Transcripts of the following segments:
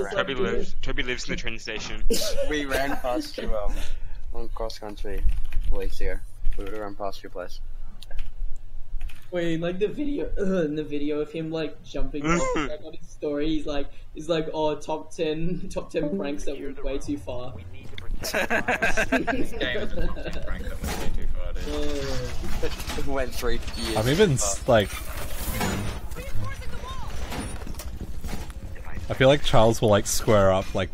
Alright. Toby lives. Toby lives in the train station. We ran past you um on cross country weeks ago. We would have run past your place. Wait, like the video, in the video of him like jumping off like, on his story, he's like, he's like, oh, top ten, top ten pranks that went way too far. This game is a fucking prank that went way too far, dude. Oh, Went three years. I'm even s- like. I feel like Charles will like square up like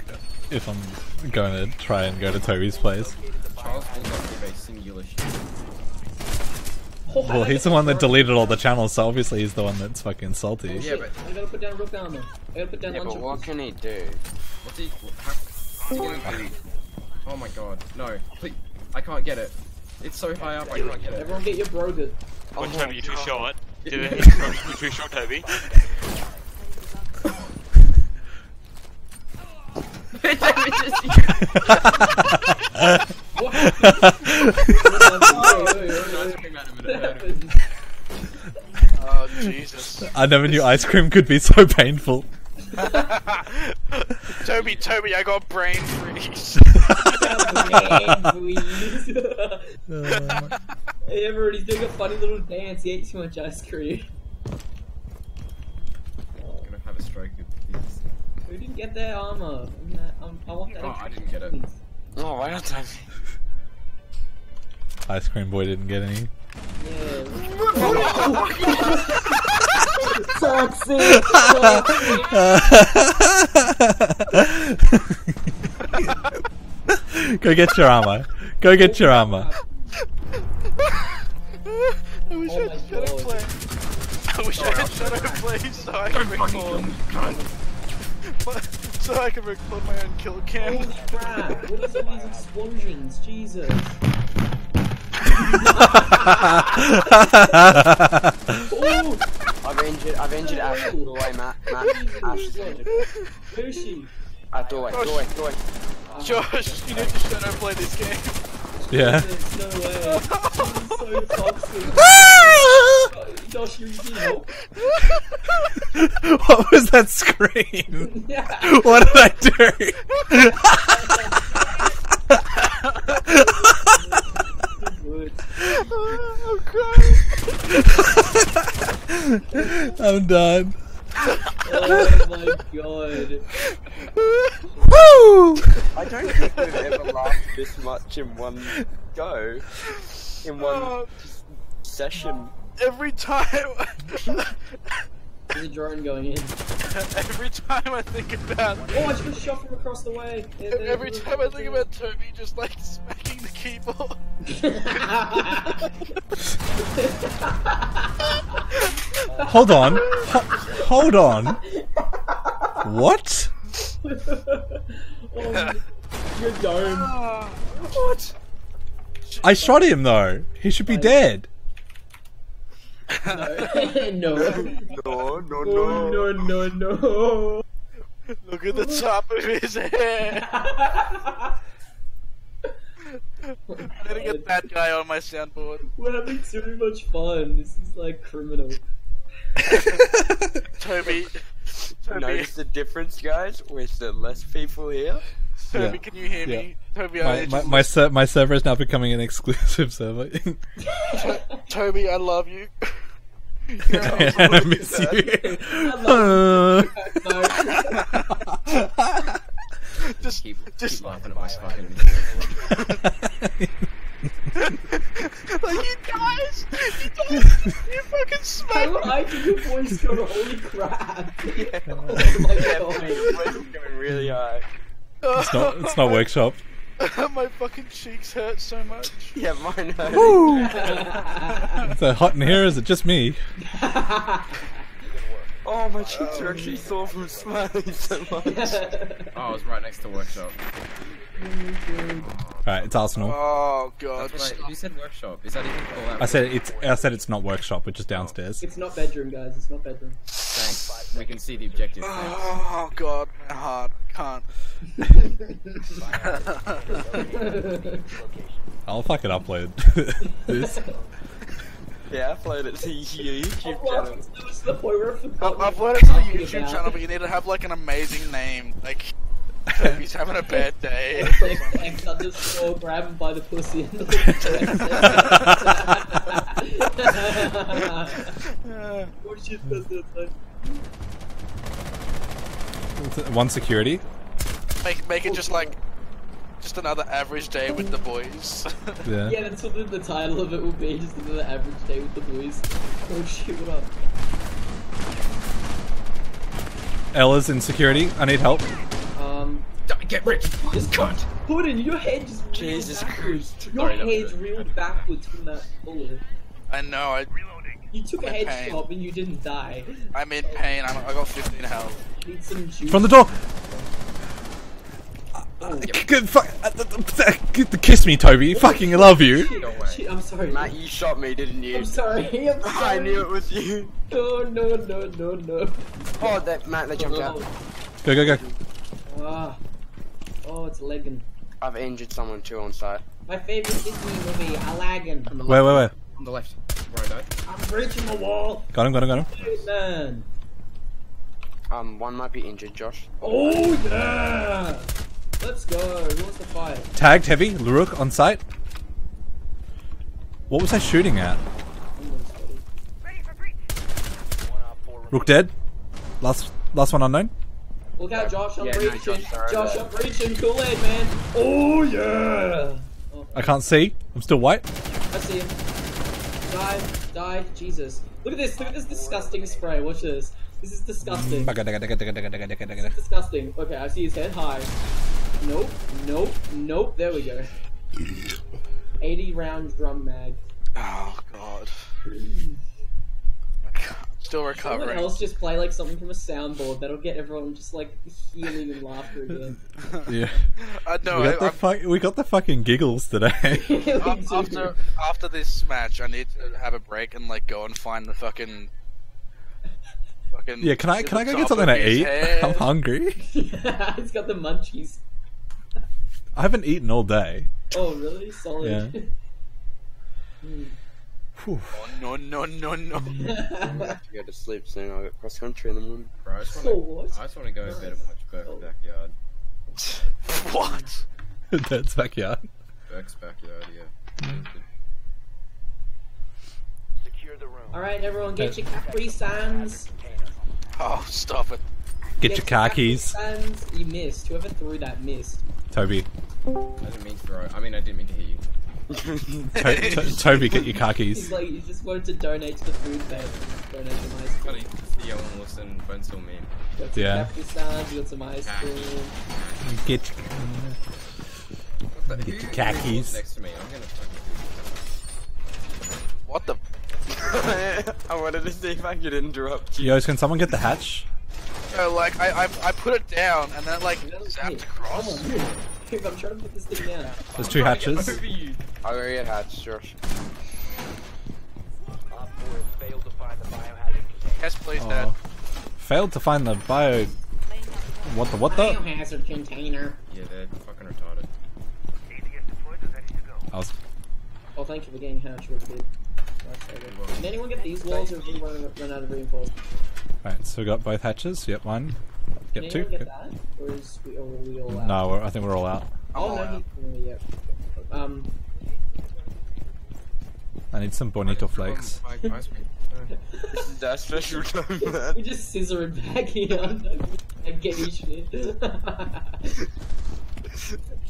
if I'm going to try and go to Toby's place. Charles will not give a singular shit. Well, he's the one that deleted all the channels, so obviously he's the one that's fucking salty. Yeah, but I gotta put down rook armor. I gotta put down Yeah, lunch but what can he do? what's he? How, he gonna do? Oh my god, no! Please, I can't get it. It's so high up, I can't get it. Everyone get your brogan. Oh, Oh Toby, you're too short. Did it? You're too short, Toby. David just What happened? Wait, wait, wait, wait, Ice wait. cream out of What it, hurt him. happened? Oh Jesus. I never knew ice cream could be so painful. Toby, Toby, I got brain freeze. Man, please. hey, everybody's doing a funny little dance. He ate too much ice cream. I'm gonna have a stroke of this. Who didn't get their armor? I'm I'm- want that. Oh, I didn't get it. points. Oh, why not Toby? Ice cream boy didn't get any. Yeah. Go get your armor. Go get your armor. I wish Oh I had oh Shadow Play. I wish I had Shadow Play so I can record. so I can record my own kill cam. Holy crap! What is all these explosions? Jesus. Oh, I've injured, I've injured Ash all the way, Matt. Matt, Ash is injured. who's she? Uh, doorway, doorway, doorway. Josh, you need to Shadow Play this game. Yeah. No way. So toxic. Josh, you need what was that scream? Yeah. What did I do? I'm crying. I'm done. Oh my god. Woo! I don't think we've ever laughed this much in one go. In one just session. every time, There's a drone going in. every time I think about, Oh, I just got shot from across the way. There- there- every there- time I think about Toby just like smacking the keyboard. Hold on. Ho- hold on. What? oh, your dome. what? I shot him though. He should be dead. no. No, no, Oh, no, no, no. Look at the top of his head. I'm gonna get that guy on my soundboard. We're having too much fun. This is like criminal. Toby, Toby, Notice the difference, guys, with the less people here? Toby, Yeah. can you hear me? Toby, I My need my you- my, ser- my server is now becoming an exclusive server. Toby, I love you. and I miss you. No. just, Keep, just keep laughing at my fucking. like you guys, you guys, you fucking How smack. high did your voice go? Holy crap! Yeah. Oh my Yeah, god. your voice is going really high. It's not it's not workshop. my fucking cheeks hurt so much. Yeah, mine hurt. Is it hot in here? Is it just me? Oh, my cheeks are actually sore from smiling so much. Oh, I was right next to workshop. Alright, it's Arsenal. Oh god. That's right. You said workshop. Is that even all that? I said it's I said it's not workshop, which is downstairs. it's not bedroom, guys. It's not bedroom. Thanks. We can see the objective. Thanks. Oh god, my heart. I can't. I'll fucking upload this. Okay, I upload it to your YouTube channel. It was the point where I forgot I've uploaded it to the YouTube channel, but you need to have like an amazing name. Like, he's having a bad day. about. X underscore grab him by the pussy. and shit, that's it. that's One security. Make make it just like just another average day with the boys. Yeah. Yeah, that's what the, the title of it will be, just another average day with the boys. Oh shit, what up? Ela's in security. I need help. Um, Get rich, just cunt. put in your head just reeled Jesus backwards. Christ. Your Sorry, that was head's reeled backwards from that bullet. I know. I You took a My pain. headshot and you didn't die. I'm in pain. I'm, I got 15 health. Need some juice. From the door. Good fuck. Kiss me, Toby. Fucking love you. No way. I'm sorry. Matt, you shot me, didn't you? I'm sorry. I'm sorry. I knew it was you. No, no, no, no, no. Oh, that Matt, they jumped out. Go, go, go. Ah. Oh, it's lagging. I've injured someone too on site. My favorite Disney movie, Aladdin. Where, where, where? On the left. Where I I'm breaching the wall. Got him, got him, got him. Dude, man. Um, one might be injured, Josh. Oh, yeah. Let's go. Who wants to fight? Tagged heavy. Luruk on site. What was I shooting at? I'm gonna study. Rook dead. Last, last one unknown. Look out, Josh. I'm Yeah, no. Josh, Josh, I'm breaching. Kool-Aid, man. Oh, yeah. Oh, I can't see. I'm still white. I see him. Die, die, Jesus. Look at this, look at this disgusting spray. Watch this. This is disgusting. Disgusting. Okay, I see his head high. Nope, nope, nope. There we go. 80 round drum mag. Oh god. Still recovering. Someone else just play like something from a soundboard. That'll get everyone just like healing and laughter again. Yeah. I know. We I, got the I'm- fuck. We got the fucking giggles today. We after after this match, I need to have a break and like go and find the fucking. fucking yeah. Can I? Can I go get something to eat? head. I'm hungry. yeah, He's got the munchies. I haven't eaten all day. Oh, really? Solid. Hmm. Whew. Oh, no, no, no, no. I have to go to sleep soon. I'll get cross country in the morning. Bro, I just want what? to. I just want to go to bed and watch Burke's Oh. backyard. what? That's backyard. Burke's backyard, yeah. Secure the room. Alright, everyone, get your Capri Suns. Oh, stop it. Get your car keys, Suns. You missed. Whoever threw that missed. Toby. I didn't mean to throw. I mean, I didn't mean to hit you. To- to- Toby, get your car He's like, he just wanted to donate to the food bank. Donate some ice cream. Funny, Theo and Wilson both still meme. Got some Yeah. Capri Suns, you got some ice cream. Get. But Get who- your car who keys. walks Next to me, I'm gonna fucking What the? I wanted to see if I could interrupt you. Yo, can someone get the hatch? Yo, like I, I, I put it down and then like That was zapped across. Come on, Dude, I'm trying to put this thing down. There's two hatches. Over you. I'll go get hats, Josh. Yes, please, oh. Dad. Oh. Failed to find the bio. What the? What the? Biohazard container. Yeah, they're fucking retarded. I was. Oh, thank you for getting hatch real good. Did anyone get these walls or did we run, run out of reinforcements? Right, so we got both hatches. Yep, one. Did Yep, two. anyone get Yep. that? Or, is we, or are we all out? No, we're, I think we're all out. Oh, all no, out. he, no, yeah. Um, I need some bonito flakes. My ice cream. That's special time, man. we just scissor it back here and get each shit.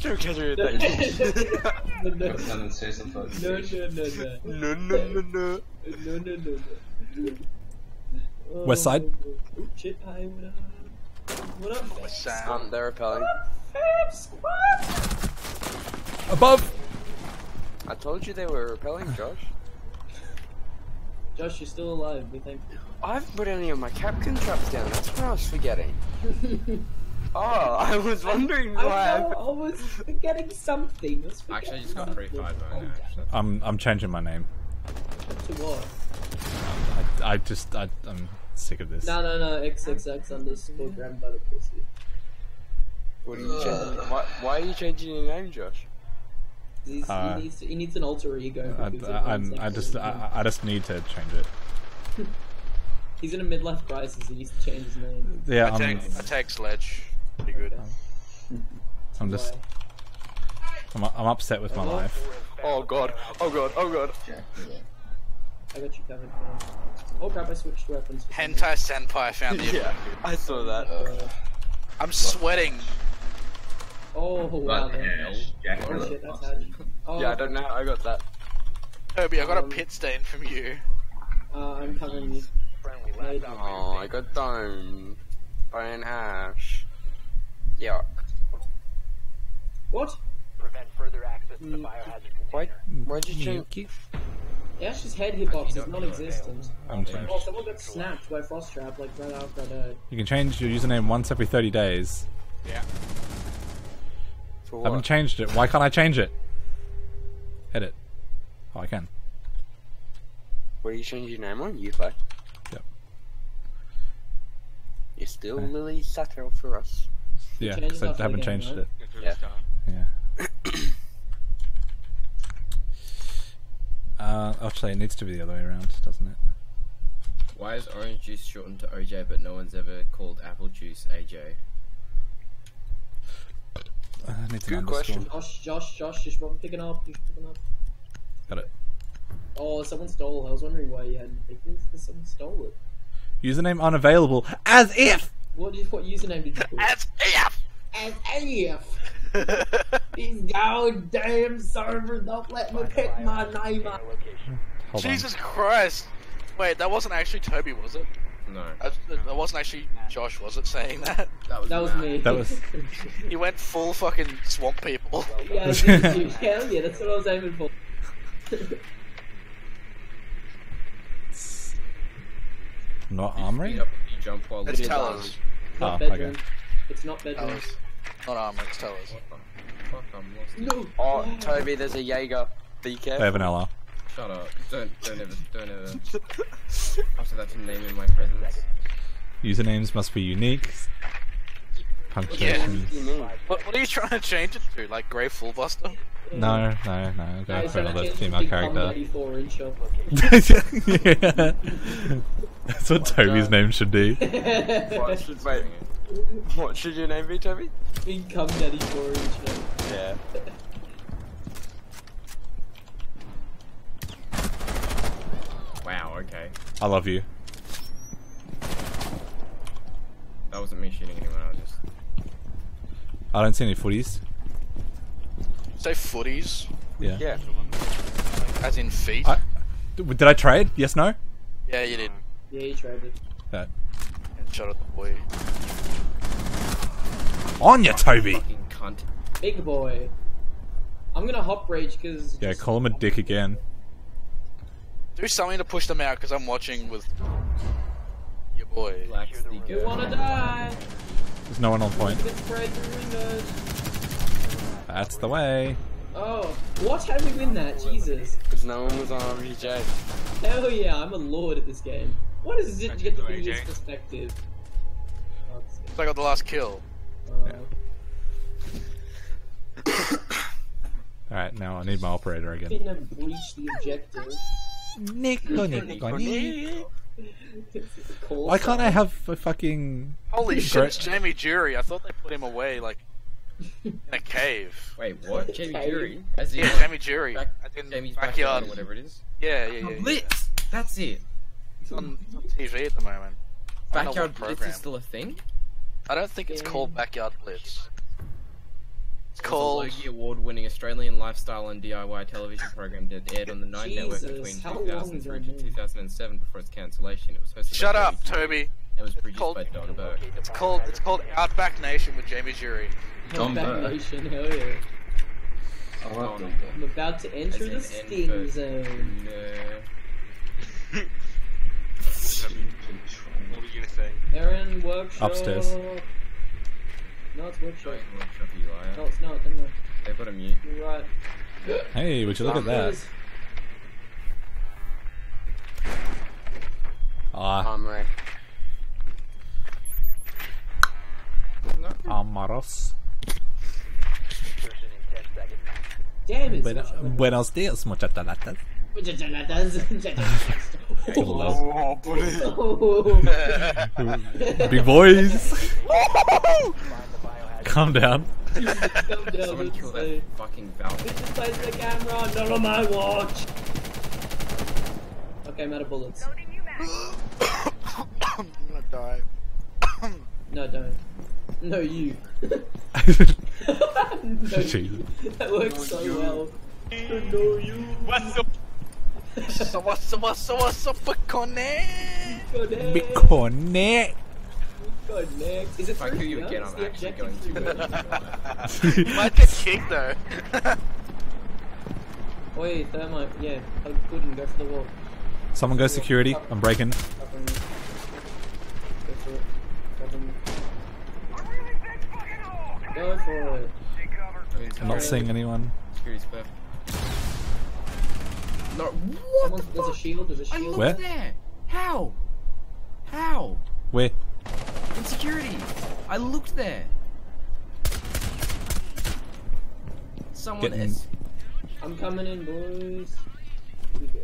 Don't catch me with no, that. no, no, Come and say some fucking no, shit. no, no, No, no, no, no. no, no, no, no. Oh, West side? Oh, shit, hi, what up? What up, Fab? Sam. Um, they're repelling. Fab squad? Above. I told you they were repelling, Josh. Josh, you're still alive. We thank I haven't put any of my Kapkan traps down. That's what I was forgetting. Oh, I was wondering I, why. know, I was forgetting something. I was Actually, I just got free something. five Oh, now. Actually. I'm. I'm changing my name. To what? I, I just. I, I'm sick of this. No, no, no. XXX underscore grandmother pussy. What are you changing? Why, why are you changing your name, Josh? Uh, he needs he needs an alter ego. I, because I, everyone's, like, I just. I, I just need to change it. He's in a midlife crisis. He needs to change his name. Yeah, I I'm, tag, I tag Sledge. Pretty good. I'm just I'm, I'm upset with my life. Oh god, oh god, oh god. I got you covered. man. Oh crap! I switched weapons. for some Hentai Senpai found the Yeah, I saw that. Uh, I'm sweating. oh wow! What the hell? Oh shit! That's how. Oh, Yeah, I don't know how I got that. Toby, I got a Um, pit stain from you. Uh, I'm covering you. Oh, I got domed by an ash. Yuck. What? Prevent further access to the Mm. biohazard Why, why'd you change? Ash's head hitbox is non-existent. I'm changed. Oh, someone got snapped by Frost Trap like right after I died. You can change your username once every 30 days. For I haven't changed it. Why can't I change it? Edit. Oh, I can. Where you change your name on? UFO? Yep. You're still Okay. Lily Sattler for us. Yeah, change because I haven't game, changed right? it. Yeah. Yeah. uh, actually, it needs to be the other way around, doesn't it? Why is orange juice shortened to OJ, but no one's ever called apple juice AJ? Uh, it needs an Good question. Josh, Josh, Josh, just Robin picking up. Just picking up. Got it. Oh, someone stole. I was wondering why you hadn't picked it. Because someone stole it. Username unavailable. As if! What did what username did you put? As if. As if these goddamn servers don't let me pick my name up. Location. Jesus Christ. Wait, that wasn't actually Toby, was it? No, That that wasn't actually Josh, was it, saying that? that was That was me. That was- He went full fucking swamp people. yeah, did? Hell yeah, that's what I was aiming for. Not You armory? speed you jump while It's looking at Tellers. Not Oh, bedroom. okay. It's not bedroom. Tellers. Not armor, it's Tellers. What the fuck, I'm lost. No. Oh, Toby, there's a Jaeger. Be They have an LR. Shut up. Don't, don't ever, don't ever. After that's a name in my presence. Usernames must be unique. Punctuation. You mean? What, what are you trying to change it to? Like Gray Fullbuster? No, no, no. Go Guys, for another female character. Become 84 inch up. yeah. That's what Toby's name should be. What should, wait, what should your name be, Toby? Become 84 inch up. Yeah. Wow, okay. I love you. That wasn't me shooting anyone, I was just. I don't see any footies. Say footies, Yeah. Yeah. as in feet. I- Did I trade? Yes, no? Yeah, you did. Yeah, you traded. it. That. Shot at the boy. On ya, Toby! Cunt. Big boy. I'm gonna hop rage because. Yeah, call him a dick again. Do something to push them out because I'm watching with your boy. Lacks the You wanna die? There's no one on point. Get sprayed through windows. That's the way. Oh, what? How did we win that? Jesus. Because no one was on RBJ. Hell yeah, I'm a lord at this game. What is it? I Get the took the video's AJ. perspective. So I got the last kill. Game. Uh, Alright, now I need my operator again. Finna breach the objective. Call Why can't I have a fucking. Holy shit, it's Jamie Durie. I thought they put him away, like, in a cave. Wait, what? Jamie Okay. Durie? As in, Yeah, like, Jamie Durie. back, As in Jamie's backyard. backyard or whatever it is. Yeah, yeah, yeah. Oh, yeah. Blitz! That's it. It's on, it's on TV at the moment. I don't know Backyard what Blitz is still a thing? I don't think it's Yeah. called Backyard Blitz. It's It's called. a Logie Award-winning Australian lifestyle and DIY television program that aired on the Nine Network between how long is 2003 that to 2007 before its cancellation. It was hosted Shut by up, Jamie Toby. Durie and was produced called- by Don Burke. It's called. It's called Outback Nation with Jamie Durie. Don Back Burke. Nation, hell yeah. Don I'm about to enter the As sting zone. No. What were you gonna say? They're in workshop. Upstairs. No, it's workshop. Giant workshop, you. No, it's not. Never mind. They've got a mute. You're right. Hey, would you look at that? Ah, Armory. Amaros. Insertion in 10 seconds. Damn it! Bueno- buenos dias, muchachalatas. Oh, buddy. Oh, Big boys. Calm down. come down, Someone let's kill that say. fucking Valk. Just place the camera, not on my watch. Okay, I'm out of bullets. I'm gonna die. No, don't. No, you. no, Jesus. you. That works so well. No, you. What's up? So what's so what's so what's up, Connect? Connect. Connect. Is it If I kill you again, I'm actually going to. through here? Might get kicked though. Oi, thermite. Yeah, I couldn't go for the wall. Someone go security. I'm breaking. Fucking- Go for it. Go for it. I mean, I'm not seeing anyone. Security's perfect. No, what? Someone's, there's a shield. There's a I shield. looked Where? there. How? How? Where? In security. I looked there. Someone Getting- is. I'm coming in, boys. Here we go.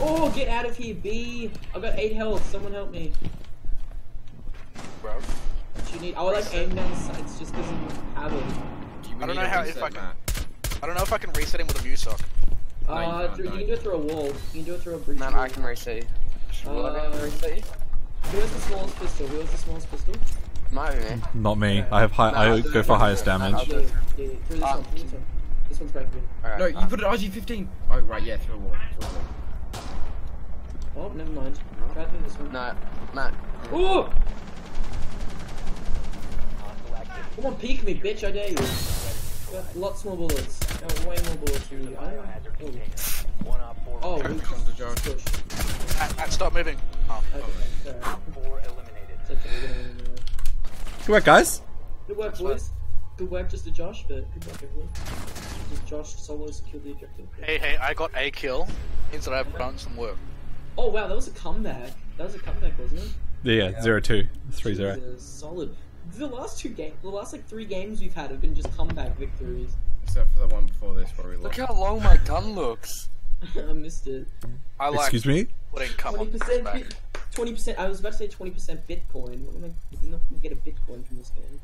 Oh, get out of here, B! I've got 8 health. Someone help me. Bro. What you need? I would like aim down the sights just because you have it. I don't know how- reset, if I can- Matt. I don't know if I can reset him with a Musoc. Uh, you can't, no. you can do it through a wall. You can do it through a breach. Man, wall. I can reset you. Will I be able to Uh, reset you? Who has the smallest pistol? Who has the smallest pistol? Might be me. Not me. I have high. No, I I'll go for highest I'll damage. Yeah, yeah, yeah. Through this Ah. one. This one. This one's breakable. Alright, No, you uh, put it RG15. Oh, right, yeah, through a wall. Through a wall. Oh, never mind. Try through this one. No, Matt. Ooh! Come on, peek me, bitch! I dare you. Got lots more bullets. Got way more bullets than you. I oh. Oh, we Come to just Josh. push. At, at, stop moving. Oh. Okay, sorry. It's okay, we're gonna win. Good work, guys. Good work, boys. Good work, just to Josh, but good work, everyone. Just Josh solo secured the objective. Hey, hey, I got a kill. Means that I've done some work. Oh wow, that was a comeback. That was a comeback, wasn't it? Yeah, yeah. Zero two. Three zero. Jesus, Solid. The last two games, the last like three games we've had have been just comeback victories. Except for the one before this where we Look lost. how long my gun looks. I missed it. I like Excuse me. putting come Twenty percent. twenty percent. I was about to say twenty percent Bitcoin. What am I? I'm not gonna get a Bitcoin from this game.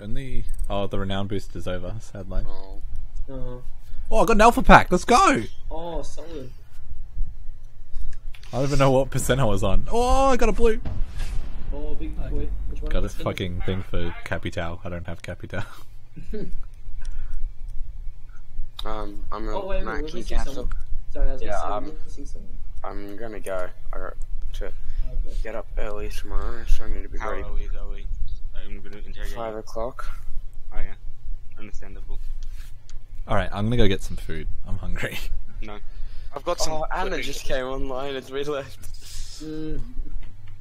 Only. Oh, the renown boost is over. Sadly. Oh. Oh, Oh, I got an alpha pack. Let's go. oh, solid. I don't even know what percent I was on. Oh, I got a blue. Oh, big boy. Which one? Got a is fucking thing for Capital. I don't have Capital. Um, I'm Oh wait, wait, Matt, we're can you missing cancel? someone. Sorry, I was Yeah, gonna say um, we're missing. I'm gonna go. I got to Okay. get up early tomorrow, so I need to be How ready. are we? Are we? I'm gonna interrogate. Five o'clock. Oh yeah, understandable. All right, I'm gonna go get some food. I'm hungry. No, I've got some. Oh, Anna just came online as we left.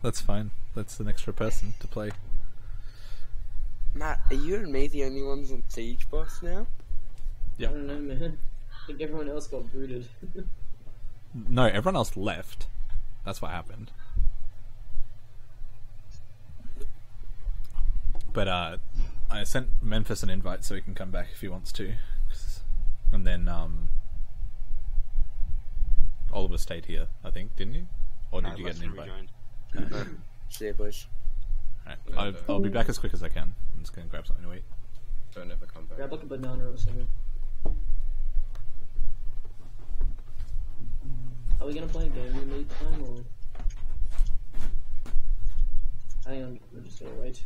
That's fine. That's an extra person to play. Matt, are you and me the only ones on Siege Boss now? Yeah. I don't know, man. I think everyone else got booted. No, everyone else left. That's what happened. But uh, I sent Memphis an invite so he can come back if he wants to, and then um, Oliver stayed here. I think, didn't you? Or did no, you get an invite? rejoined. See you, boys. Alright, I'll, I'll be back as quick as I can. I'm just gonna grab something to eat. Don't ever come back. Grab like a banana or something. Are we gonna play a game in the meantime or? I think I'm, I'm just gonna wait.